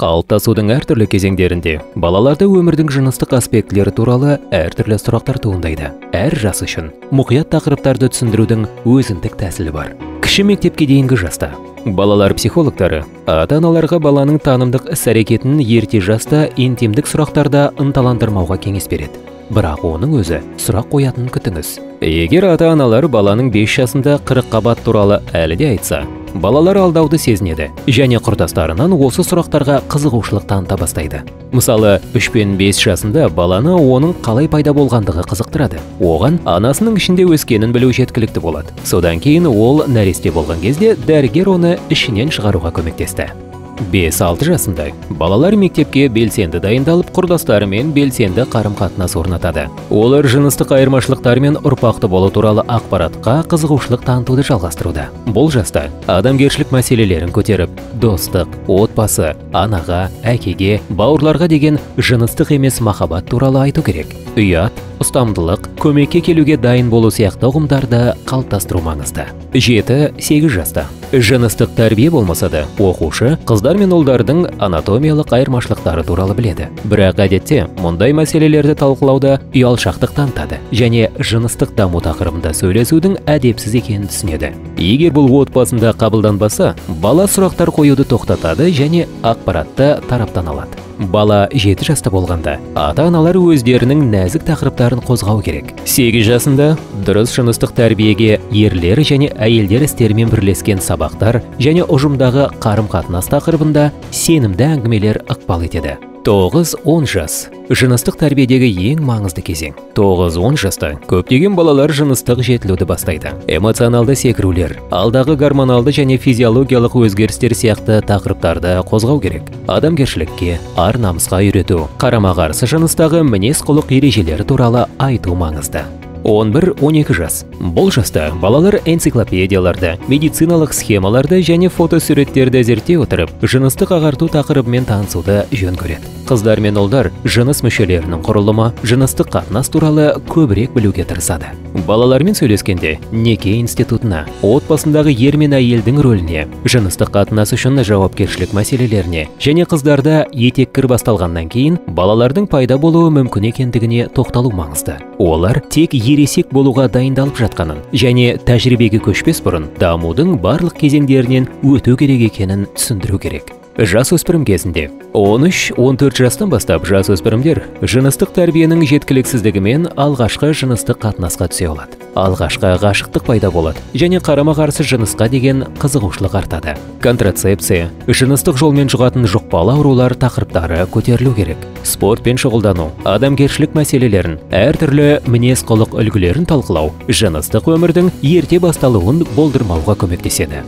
қалыптасудың әртүрлі кезеңдерінде балаларда өмірдің жыныстық аспектілері туралы әртүрлі сұрақтар туындайды. Әр жас үшін мұқият тақырыптарды түсіндірудің өзіндік тәсілі бар. Кіші мектепке дейінгі жаста балалар психологтары ата аналарға баланың танымдық іс әрекетін ерте жаста интимдік сұрақтарда ынталандырмауға кеңес береді. Бірақ оның өзі сұрақ қоятынын күтіңіз. Егер ата аналар баланың 5 жасында қырық қабат туралы әлі де айтса балалар алдауды сезінеді. Және құрдастарынан осы сұрақтарға қызығушылық таныта бастайды. Мысалы 3 пен 5 жасында баланы оның қалай пайда болғандығы қызықтырады. Оған анасының ішінде өскенін білу жеткілікті болады. Содан кейін ол нәресте болған кезде дәрігер оны ішінен шығаруға көмектесті. 5-6 жасында. Балалар мектепке белсенді дайындалып құрдастарымен белсенді қарым-қатынас орнатады. Олар жыныстық айырмашылықтар мен ұрпақты болу туралы ақпаратқа қызығушылық танытуды жалғастыруда. Бұл жаста адамгершілік мәселелерін көтеріп достық отбасы анаға әкеге бауырларға деген жыныстық емес махаббат туралы айту керек. Ұят ұстамдылық көмекке келуге дайын болу сияқты ұғымдарды қалыптастыру маңызды. Жеті сегіз жаста. Жыныстық тәрбие болмаса да оқушы қыздар мен ұлдардың анатомиялық айырмашылықтары туралы біледі. Бірақ әдетте мұндай мәселелерді талқылауда ұялшақтық танытады және жыныстық даму тақырыбында сөйлесудің әдепсіз екенін түсінеді. Егер бұл отбасында қабылданбаса бала сұрақтар қоюды тоқтатады және ақпаратты тараптан алады. Бала жеті жаста болғанда. Ата аналар өздерінің нәзік тақырыптарын қозғау керек. Сегіз жасында дұрыс жыныстық тәрбиеге ерлер және әйелдер істерімен бірлескен сабақтар және ұжымдағы қарым қатынас тақырыбында сенімді әңгімелер ықпал етеді. 9-10 жас жыныстық тәрбиедегі ең маңызды кезең. 9-10 жаста көптеген балалар жыныстық жетілуді бастайды. Эмоционалды секірулер алдағы гормоналды және физиологиялық өзгерістер сияқты тақырыптарды қозғау керек. Адамгершілікке ар намысқа үйрету қарама қарсы жыныстағы мінез құлық ережелері туралы айту маңызды. 11-12 жас. Бұл жаста балалар энциклопедияларды медициналық схемаларды және фотосуреттерді зерттей отырып жыныстық ағарту тақырыбымен танысуды жөн көреді. Қыздар мен ұлдар жыныс мүшелерінің құрылымы жыныстық қатынас туралы көбірек білуге тырысады. Балалармен сөйлескенде неке институтына отбасындағы ер мен әйелдің рөліне жыныстық қатынас үшін жауапкершілік мәселелеріне және қыздарда етеккір басталғаннан кейін балалардың пайда болуы мүмкін екендігіне тоқталу маңызды. Олар тек ересек болуға дайындалып жатқанын және тәжірибеге көшпес бұрын дамудың барлық кезеңдерінен өту керек екенін түсіндіру керек. Жасөспірім кезінде 13-14 жастан бастап жасөспірімдер жыныстық тәрбиенің жеткіліксіздігімен алғашқы жыныстық қатынасқа түсе алады. Алғашқы ғашықтық пайда болады және қарама қарсы жынысқа деген қызығушылық артады. Контрацепция жыныстық жолмен жұғатын жұқпалы аурулар тақырыптары көтерілу керек. Спортпен шұғылдану адамгершілік мәселелерін әртүрлі мінез құлық үлгілерін талқылау жыныстық өмірдің ерте басталуын болдырмауға көмектеседі.